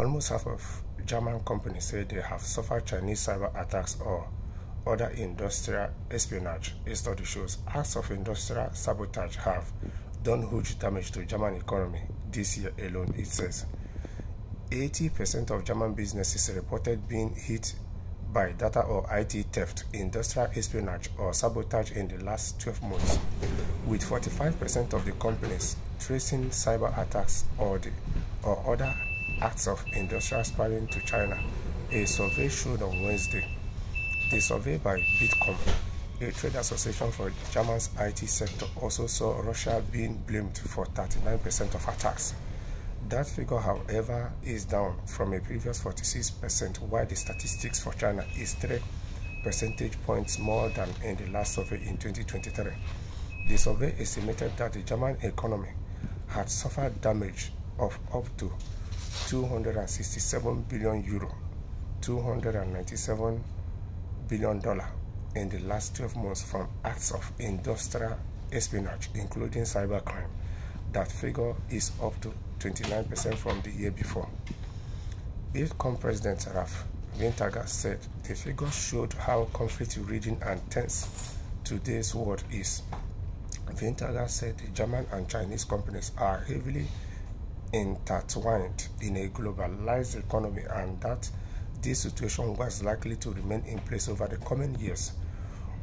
Almost half of German companies say they have suffered Chinese cyber attacks or other industrial espionage. A study shows acts of industrial sabotage have done huge damage to German economy this year alone, it says. 80% of German businesses reported being hit by data or IT theft, industrial espionage, or sabotage in the last 12 months, with 45% of the companies tracing cyber attacks or, the, or other acts of industrial spying to China. A survey showed on Wednesday. The survey by Bitkom, a trade association for German's IT sector, also saw Russia being blamed for 39% of attacks. That figure, however, is down from a previous 46%, while the statistics for China is 3 percentage points more than in the last survey in 2023. The survey estimated that the German economy had suffered damage of up to 267 billion euro, 297 billion dollar in the last 12 months from acts of industrial espionage, including cybercrime. That figure is up to 29% from the year before. Bitkom President Ralf Wintergerst said the figure showed how conflict-ridden and tense today's world is. Wintergerst said German and Chinese companies are heavily intertwined in a globalized economy and that this situation was likely to remain in place over the coming years.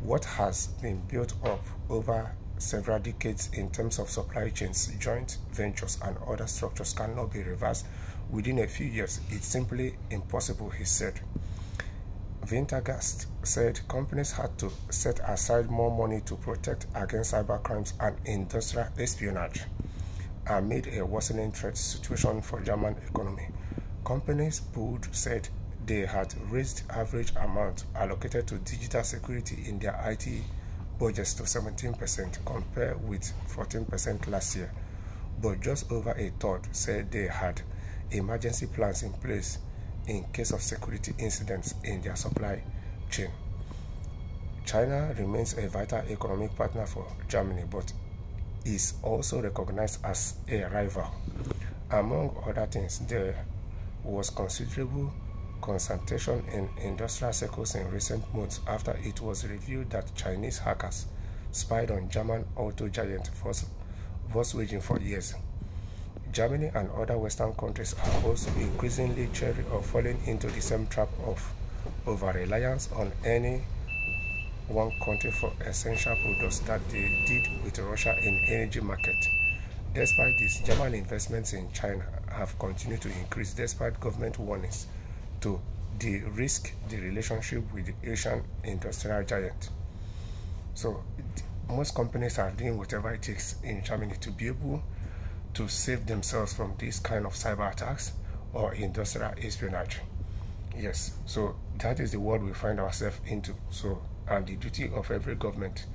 What has been built up over several decades in terms of supply chains, joint ventures, and other structures cannot be reversed within a few years. It's simply impossible, he said. Wintergerst said companies had to set aside more money to protect against cybercrimes and industrial espionage amid a worsening threat situation for German economy. Companies Bund said they had raised average amount allocated to digital security in their IT budgets to 17% compared with 14% last year, but just over a third said they had emergency plans in place in case of security incidents in their supply chain. China remains a vital economic partner for Germany, but is also recognized as a rival. Among other things, there was considerable concentration in industrial circles in recent months after it was revealed that Chinese hackers spied on German auto giant Volkswagen for years. Germany and other Western countries are also increasingly chary of falling into the same trap of over-reliance on any one country for essential products that they did with Russia in energy market. Despite this, German investments in China have continued to increase despite government warnings to de-risk the relationship with the Asian industrial giant. So most companies are doing whatever it takes in Germany to be able to save themselves from this kind of cyber attacks or industrial espionage. Yes, so that is the world we find ourselves into. So, and the duty of every government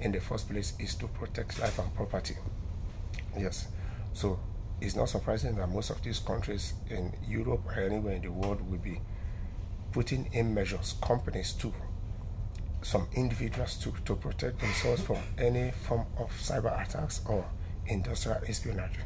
in the first place is to protect life and property. Yes, so it's not surprising that most of these countries in Europe or anywhere in the world will be putting in measures, companies too, some individuals too, to protect themselves from any form of cyber attacks or industrial espionage.